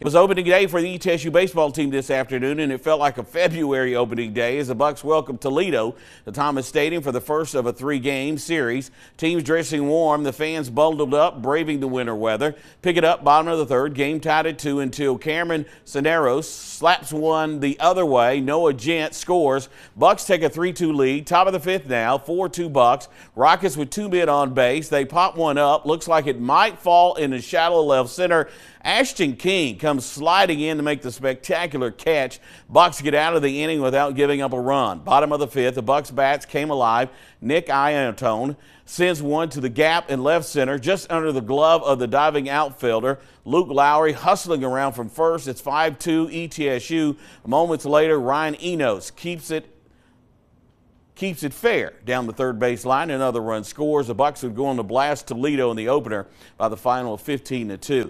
It was opening day for the ETSU baseball team this afternoon, and it felt like a February opening day as the Bucks welcomed Toledo to Thomas Stadium for the first of a three-game series. Teams dressing warm, the fans bundled up, braving the winter weather. Pick it up, bottom of the third, game tied at two until Cameron Cisneros slaps one the other way. Noah Gent scores. Bucks take a 3-2 lead. Top of the fifth now, 4-2 Bucks. Rockets with two men on base. They pop one up. Looks like it might fall in the shallow left center. Ashton King comes sliding in to make the spectacular catch. Bucks get out of the inning without giving up a run. Bottom of the fifth, the Bucks bats came alive. Nick Iantone sends one to the gap in left center, just under the glove of the diving outfielder. Luke Lowry hustling around from first. It's 5-2 ETSU. Moments later, Ryan Enos keeps it keeps it fair down the third base line. Another run scores. The Bucks would go on to blast Toledo in the opener by the final of 15 to 2.